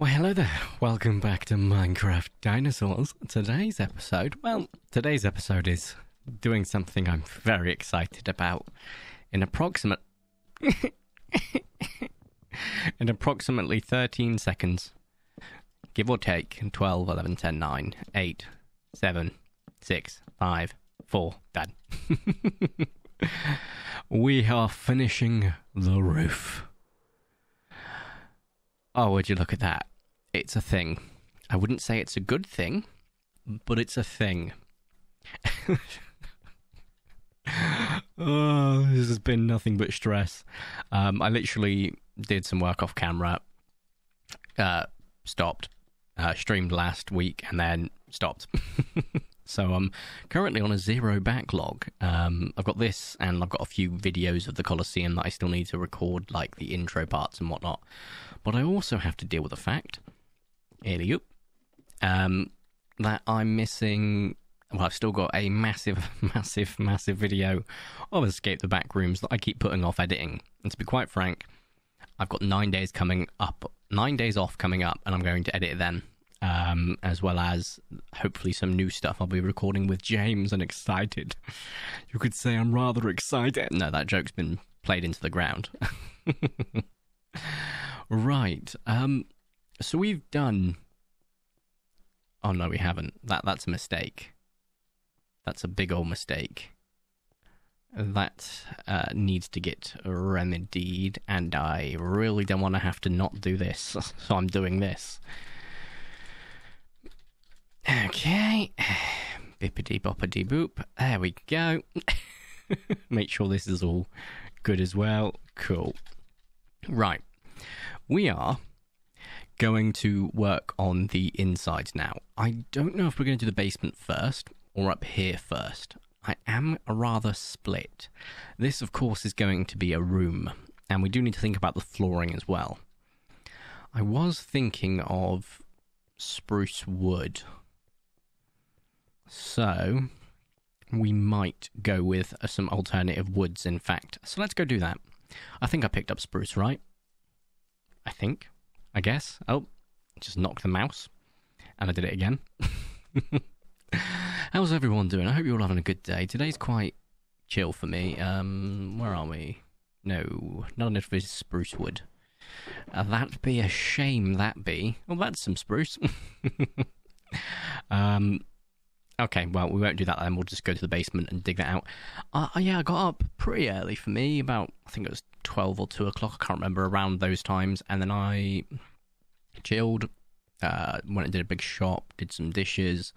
Well, hello there. Welcome back to Minecraft Dinosaurs. Today's episode, well, today's episode is doing something I'm very excited about. In approximate. in approximately 13 seconds, give or take 12, 11, 10, 9, 8, 7, 6, 5, 4, done. we are finishing the roof. Oh, would you look at that? It's a thing. I wouldn't say it's a good thing, but it's a thing. oh, this has been nothing but stress. Um, I literally did some work off camera, uh, stopped, uh, streamed last week, and then stopped. so I'm currently on a zero backlog. Um, I've got this, and I've got a few videos of the Colosseum that I still need to record, like the intro parts and whatnot. But I also have to deal with the fact Idiot. Um, that I'm missing. Well, I've still got a massive, massive, massive video of Escape the Backrooms that I keep putting off editing. And to be quite frank, I've got nine days coming up, nine days off coming up, and I'm going to edit it then. Um, as well as hopefully some new stuff I'll be recording with James and excited. You could say I'm rather excited. No, that joke's been played into the ground. right. Um, so we've done. Oh no, we haven't. That that's a mistake. That's a big old mistake. That uh, needs to get remedied, and I really don't want to have to not do this, so I'm doing this. Okay, bippity boppity boop. There we go. Make sure this is all good as well. Cool. Right, we are going to work on the inside now. I don't know if we're going to do the basement first or up here first. I am rather split. This, of course, is going to be a room, and we do need to think about the flooring as well. I was thinking of spruce wood. So, we might go with uh, some alternative woods, in fact. So let's go do that. I think I picked up spruce, right? I think. I guess. Oh, just knocked the mouse. And I did it again. How's everyone doing? I hope you're all having a good day. Today's quite chill for me. Um, where are we? No, not enough of spruce wood. Uh, that be a shame, that be. Well, that's some spruce. um, okay, well, we won't do that then. We'll just go to the basement and dig that out. Uh, yeah, I got up pretty early for me, about, I think it was 12 or 2 o'clock, I can't remember, around those times. And then I chilled, uh, went and did a big shop, did some dishes,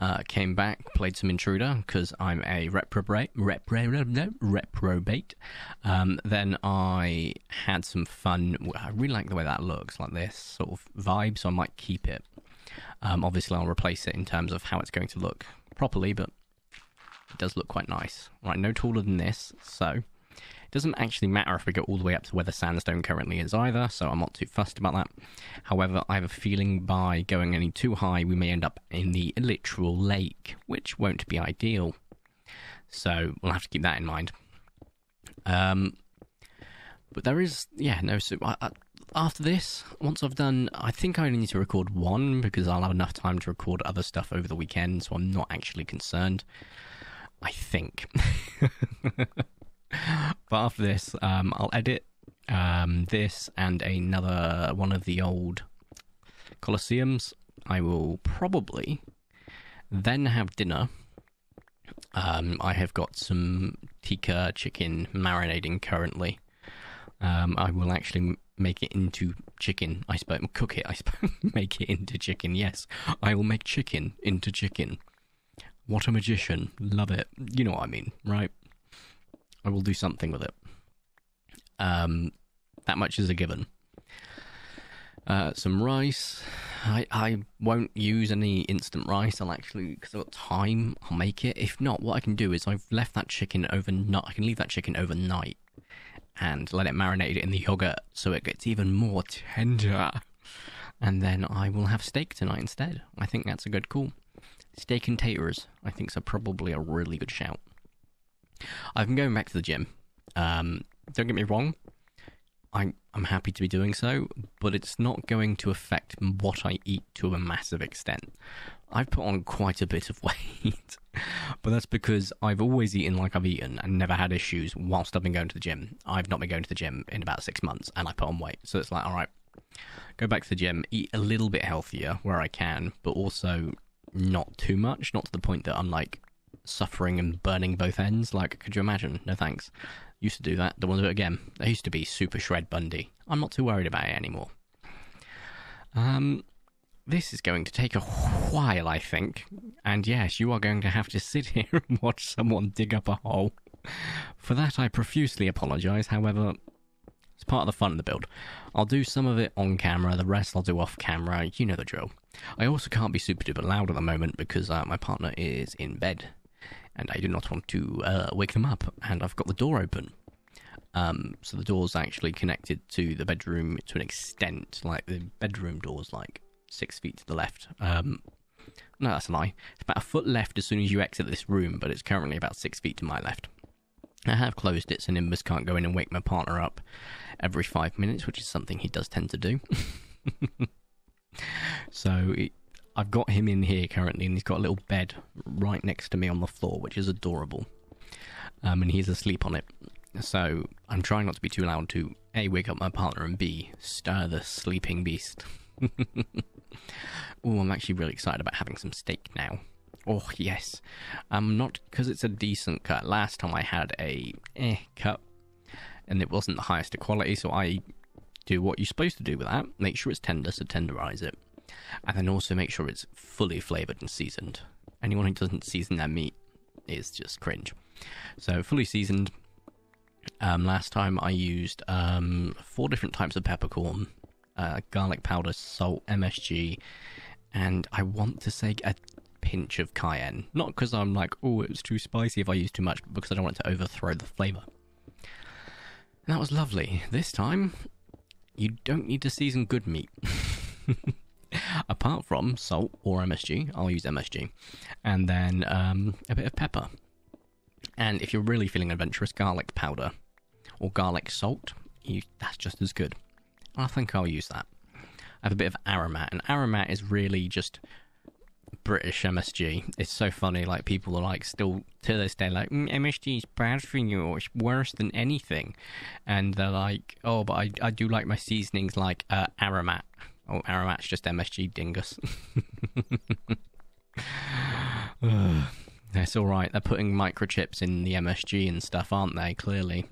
uh, came back, played some Intruder because I'm a reprobate. Repro, reprobate. Um, then I had some fun. I really like the way that looks, like this sort of vibe, so I might keep it. Um, obviously, I'll replace it in terms of how it's going to look properly, but it does look quite nice. Right, no taller than this, so it doesn't actually matter if we go all the way up to where the sandstone currently is either, so I'm not too fussed about that. However, I have a feeling by going any too high, we may end up in the literal lake, which won't be ideal. So we'll have to keep that in mind. Um, but there is, yeah, no. So I, I, after this, once I've done, I think I only need to record one because I'll have enough time to record other stuff over the weekend, so I'm not actually concerned. I think. but after this, um, I'll edit um, this and another one of the old Colosseums. I will probably then have dinner. Um, I have got some tikka chicken marinating currently. Um, I will actually make it into chicken. I suppose cook it. I suppose make it into chicken. Yes, I will make chicken into chicken. What a magician! Love it. You know what I mean, right? I will do something with it. Um, that much is a given. Uh, some rice. I, I won't use any instant rice. I'll actually, because I've got time, I'll make it. If not, what I can do is I've left that chicken overnight. I can leave that chicken overnight and let it marinate in the yogurt so it gets even more tender. And then I will have steak tonight instead. I think that's a good call. Steak and taters, I think, are probably a really good shout. I've been going back to the gym. Um, don't get me wrong, I, I'm happy to be doing so, but it's not going to affect what I eat to a massive extent. I've put on quite a bit of weight, but that's because I've always eaten like I've eaten and never had issues whilst I've been going to the gym. I've not been going to the gym in about six months and I put on weight. So it's like, all right, go back to the gym, eat a little bit healthier where I can, but also not too much, not to the point that I'm like suffering and burning both ends. Like, could you imagine? No thanks. Used to do that. Don't want to do it again. I used to be super shred Bundy. I'm not too worried about it anymore. Um, this is going to take a while, I think. And yes, you are going to have to sit here and watch someone dig up a hole. For that, I profusely apologise. However, it's part of the fun of the build. I'll do some of it on camera, the rest I'll do off camera. You know the drill. I also can't be super duper loud at the moment because uh, my partner is in bed and I do not want to uh, wake them up. And I've got the door open. Um, so the door's actually connected to the bedroom to an extent. Like the bedroom door's like six feet to the left. Um, no, that's a lie. It's about a foot left as soon as you exit this room, but it's currently about six feet to my left. I have closed it so Nimbus can't go in and wake my partner up every five minutes, which is something he does tend to do. so it, I've got him in here currently, and he's got a little bed right next to me on the floor, which is adorable. Um, and he's asleep on it. So I'm trying not to be too loud to A, wake up my partner, and B, stir the sleeping beast. oh, I'm actually really excited about having some steak now. Oh, yes. Um, not because it's a decent cut. Last time I had a eh cut, and it wasn't the highest of quality, so I do what you're supposed to do with that. Make sure it's tender, so tenderize it and then also make sure it's fully flavored and seasoned. Anyone who doesn't season their meat is just cringe. So fully seasoned. Um, last time I used um, four different types of peppercorn, uh, garlic powder, salt, MSG, and I want to say a pinch of cayenne. Not because I'm like, oh, it's too spicy if I use too much, but because I don't want it to overthrow the flavour. And that was lovely. This time, you don't need to season good meat. Apart from salt or MSG, I'll use MSG, and then um, a bit of pepper. And if you're really feeling adventurous, garlic powder or garlic salt, you, that's just as good. I think I'll use that. I have a bit of aromat, and aromat is really just British MSG. It's so funny. Like people are like still to this day like mm, MSG is bad for you, or it's worse than anything, and they're like, oh, but I I do like my seasonings like uh, aromat. Oh, Aromat's just MSG dingus. That's all right. They're putting microchips in the MSG and stuff, aren't they? Clearly.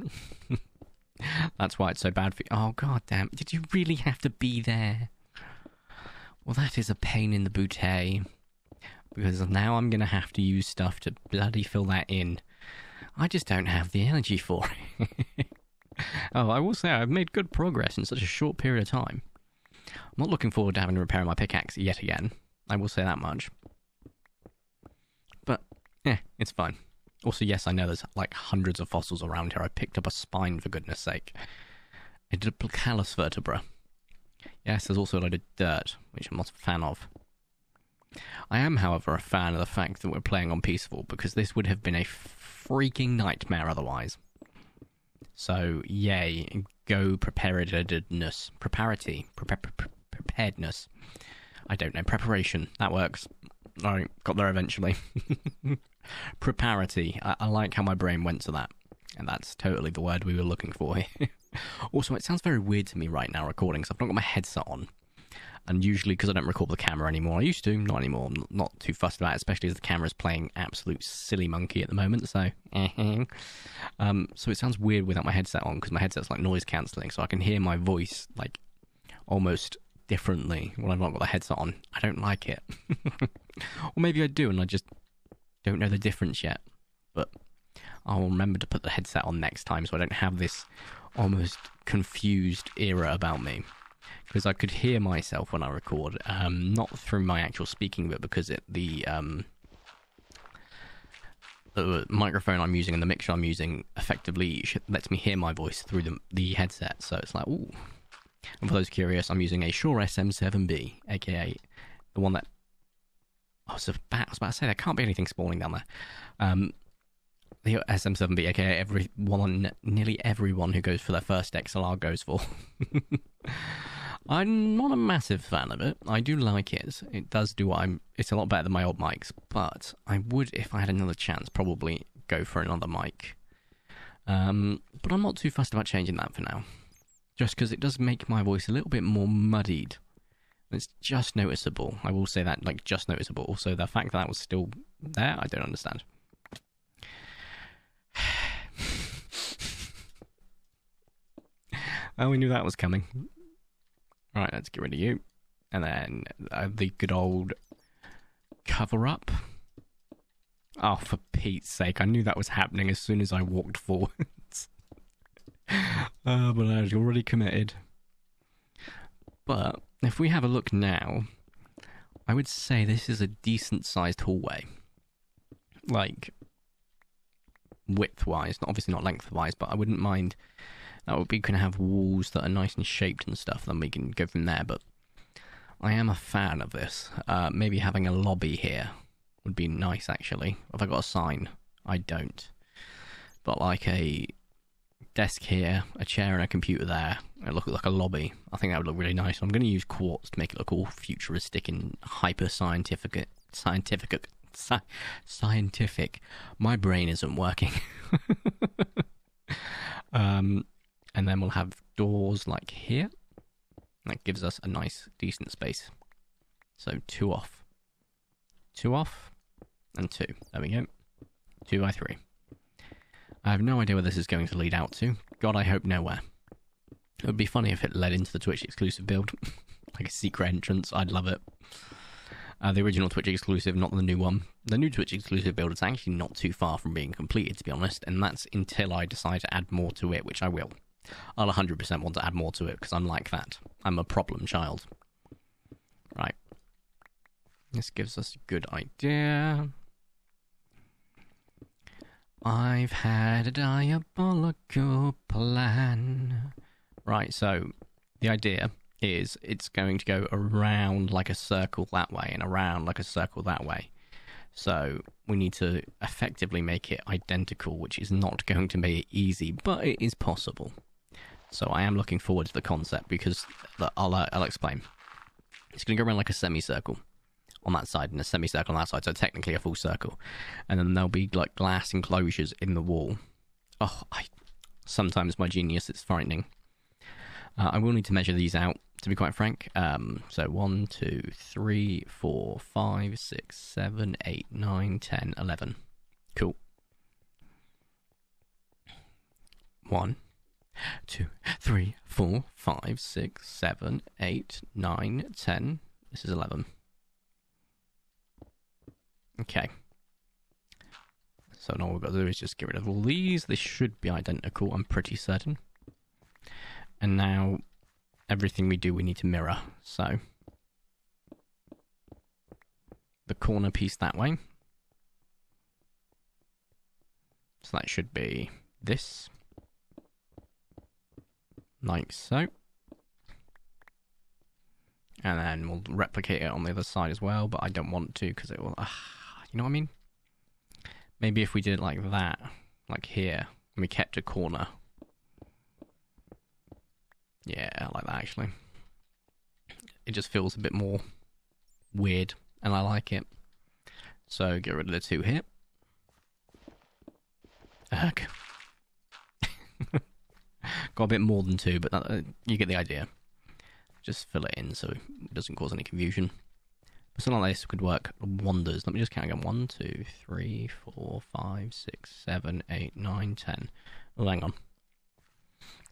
That's why it's so bad for you. Oh, god damn. Did you really have to be there? Well, that is a pain in the booty. Because now I'm going to have to use stuff to bloody fill that in. I just don't have the energy for it. oh, I will say I've made good progress in such a short period of time. I'm not looking forward to having to repair my pickaxe yet again. I will say that much. But, yeah, it's fine. Also, yes, I know there's like hundreds of fossils around here. I picked up a spine, for goodness sake. A diplocaulus vertebra. Yes, there's also a load of dirt, which I'm not a fan of. I am, however, a fan of the fact that we're playing on peaceful, because this would have been a freaking nightmare otherwise. So, yay, go preparedness, preparity, preparedness. I don't know, preparation. That works. I got there eventually. Preparity. I, I like how my brain went to that. And that's totally the word we were looking for here. also, it sounds very weird to me right now recording, so I've not got my headset on. And usually, because I don't record the camera anymore, I used to, not anymore. I'm not too fussed about it, especially as the camera's playing absolute silly monkey at the moment. So, um, so it sounds weird without my headset on because my headset's like noise cancelling, so I can hear my voice like almost differently when I've not got the headset on. I don't like it. or maybe I do, and I just don't know the difference yet. But I'll remember to put the headset on next time so I don't have this almost confused era about me because I could hear myself when I record, um, not through my actual speaking, but because it, the um, the microphone I'm using and the mixer I'm using effectively lets me hear my voice through the the headset. So it's like, ooh. And for those curious, I'm using a Shure SM7B, aka the one that I was about, I was about to say there can't be anything spawning down there. Um, the SM7B, aka everyone, nearly everyone who goes for their first XLR goes for. I'm not a massive fan of it. I do like it. It does do what I'm. It's a lot better than my old mics, but I would, if I had another chance, probably go for another mic. Um, but I'm not too fussed about changing that for now, just because it does make my voice a little bit more muddied. It's just noticeable. I will say that, like, just noticeable. Also, the fact that that was still there, I don't understand. oh, we knew that was coming. Right, let's get rid of you. And then uh, the good old cover up. Oh, for Pete's sake, I knew that was happening as soon as I walked forwards. uh, but I was already committed. But if we have a look now, I would say this is a decent sized hallway. Like, width wise, not obviously not length wise, but I wouldn't mind that would be going to have walls that are nice and shaped and stuff. Then we can go from there. But I am a fan of this. Uh, maybe having a lobby here would be nice. Actually, have I got a sign? I don't. But like a desk here, a chair, and a computer there. It look like a lobby. I think that would look really nice. I'm going to use quartz to make it look all futuristic and hyper scientific. Scientific. Sci- scientific. My brain isn't working. um, and then we'll have doors like here. That gives us a nice, decent space. So two off, two off, and two. There we go. Two by three. I have no idea where this is going to lead out to. God, I hope nowhere. It would be funny if it led into the Twitch exclusive build. like a secret entrance. I'd love it. Uh, the original Twitch exclusive, not the new one. The new Twitch exclusive build is actually not too far from being completed, to be honest, and that's until I decide to add more to it, which I will. I'll 100% want to add more to it because I'm like that. I'm a problem child. Right. This gives us a good idea. I've had a diabolical plan. Right, so the idea is it's going to go around like a circle that way and around like a circle that way. So we need to effectively make it identical, which is not going to be easy, but it is possible. So I am looking forward to the concept because I'll uh, I'll explain. It's going to go around like a semicircle on that side and a semicircle on that side, so technically a full circle. And then there'll be like glass enclosures in the wall. Oh, I sometimes my genius is frightening. Uh, I will need to measure these out to be quite frank. Um, so one, two, three, four, five, six, seven, eight, nine, ten, eleven. Cool. One, two, three, four, five, six, seven, eight, nine, ten. This is 11. Okay. So now we've got to do is just get rid of all these. This should be identical, I'm pretty certain. And now everything we do we need to mirror. So the corner piece that way. So that should be this like so. And then we'll replicate it on the other side as well, but I don't want to because it will. Uh, you know what I mean? Maybe if we did it like that, like here, and we kept a corner. Yeah, like that actually. It just feels a bit more weird, and I like it. So get rid of the two here. Ugh. Got a bit more than two, but that, uh, you get the idea. Just fill it in so it doesn't cause any confusion. But something like this could work wonders. Let me just count again. One, two, three, four, five, six, seven, eight, nine, ten. Oh, hang on.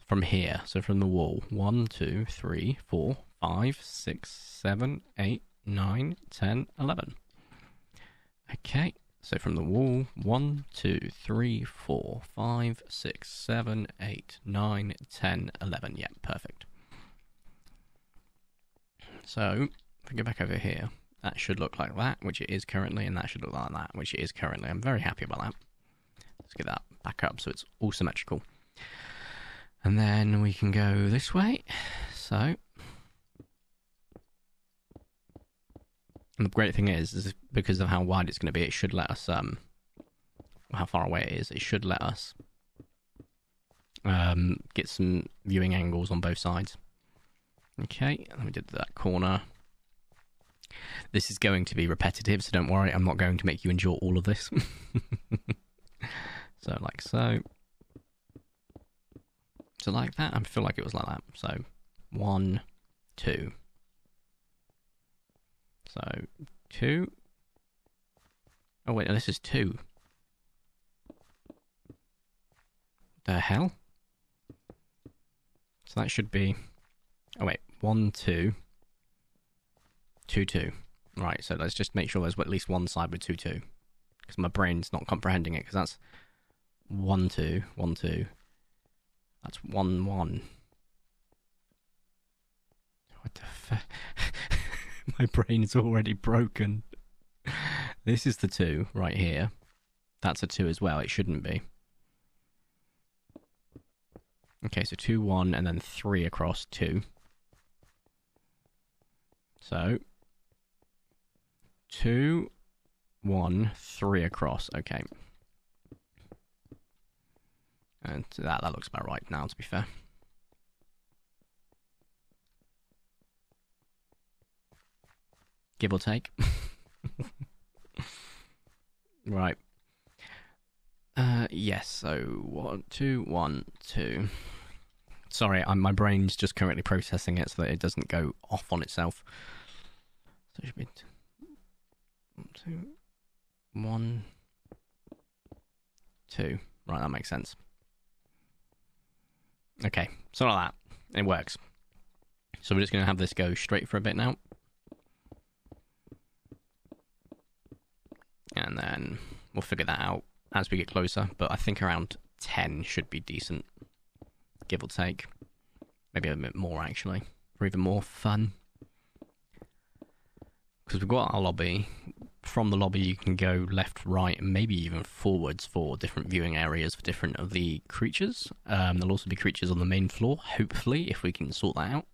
From here, so from the wall. One, two, three, four, five, six, seven, eight, nine, ten, eleven. Okay, so from the wall, 1, 2, 3, 4, 5, 6, 7, 8, 9, 10, 11. Yeah, perfect. So, if we go back over here, that should look like that, which it is currently, and that should look like that, which it is currently. I'm very happy about that. Let's get that back up so it's all symmetrical. And then we can go this way. So, And the great thing is, is because of how wide it's going to be, it should let us um, how far away it is, it should let us um, get some viewing angles on both sides. Okay, and we did that corner. This is going to be repetitive, so don't worry, I'm not going to make you endure all of this. so, like so. So, like that, I feel like it was like that. So, one, two. So, two. Oh, wait, no, this is two. The hell? So that should be. Oh, wait, one, two. Two, two. Right, so let's just make sure there's at least one side with two, two. Because my brain's not comprehending it, because that's one, two, one, two. That's one, one. What the fuck? my brain is already broken. This is the two right here. That's a two as well. It shouldn't be. Okay, so two, one, and then three across two. So two, one, three across. Okay. And that that looks about right now, to be fair. Give or take. right. Uh, yes. So one, two, one, two. Sorry, I'm, my brain's just currently processing it so that it doesn't go off on itself. So it should be one, two, one, two. Right, that makes sense. Okay, so like that. It works. So we're just going to have this go straight for a bit now. And then we'll figure that out as we get closer. But I think around 10 should be decent, give or take. Maybe a bit more, actually, for even more fun. Because we've got our lobby. From the lobby, you can go left, right, and maybe even forwards for different viewing areas for different of the creatures. Um, there'll also be creatures on the main floor, hopefully, if we can sort that out.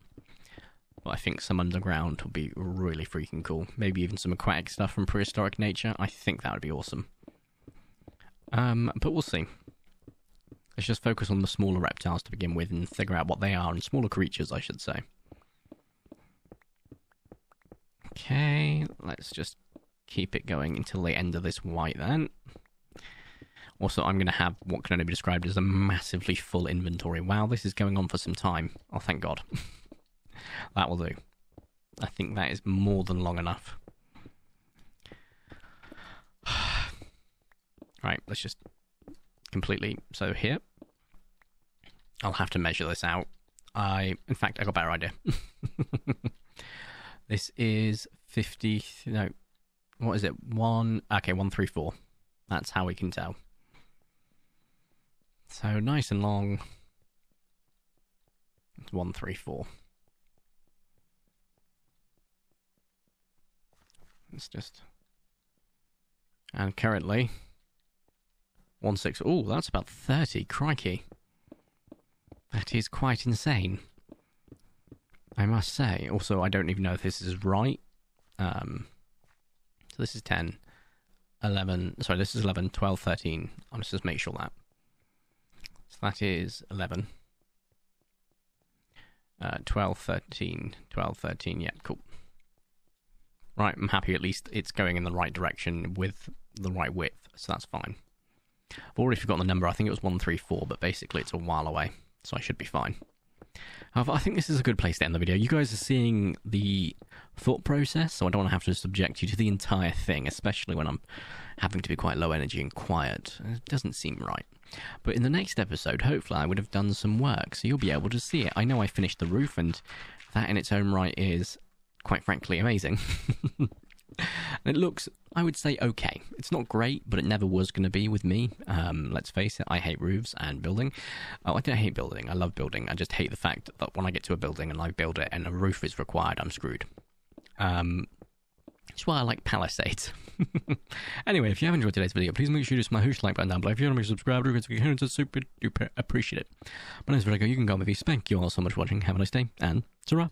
I think some underground would be really freaking cool. Maybe even some aquatic stuff from prehistoric nature. I think that would be awesome. Um, but we'll see. Let's just focus on the smaller reptiles to begin with and figure out what they are, and smaller creatures, I should say. Okay, let's just keep it going until the end of this white then. Also, I'm going to have what can only be described as a massively full inventory. Wow, this is going on for some time. Oh, thank God. that will do. I think that is more than long enough. right, let's just completely. So here, I'll have to measure this out. I, in fact, I got a better idea. this is 50, no, what is it? One, okay, 134. That's how we can tell. So nice and long. It's 134. It's just. And currently. 1 6. Oh, that's about 30. Crikey. That is quite insane. I must say. Also, I don't even know if this is right. Um, so this is 10, 11. Sorry, this is 11, 12, 13. I'll just make sure that. So that is 11. Uh, 12, 13, 12, 13. Yeah, cool. Right, I'm happy at least it's going in the right direction with the right width, so that's fine. I've already forgotten the number. I think it was 134, but basically it's a while away, so I should be fine. However, I think this is a good place to end the video. You guys are seeing the thought process, so I don't want to have to subject you to the entire thing, especially when I'm having to be quite low energy and quiet. It doesn't seem right. But in the next episode, hopefully, I would have done some work, so you'll be able to see it. I know I finished the roof, and that in its own right is, quite frankly, amazing. and it looks, I would say, okay. It's not great, but it never was going to be with me. Um, let's face it, I hate roofs and building. Oh, I don't hate building. I love building. I just hate the fact that when I get to a building and I build it and a roof is required, I'm screwed. Um, that's why I like Palisades. anyway, if you have enjoyed today's video, please make sure to smash the like button down below. If you want to be subscribed, you and it's super duper appreciate it. My name is Vertico. You can go with me. Thank you all so much for watching. Have a nice day, and ta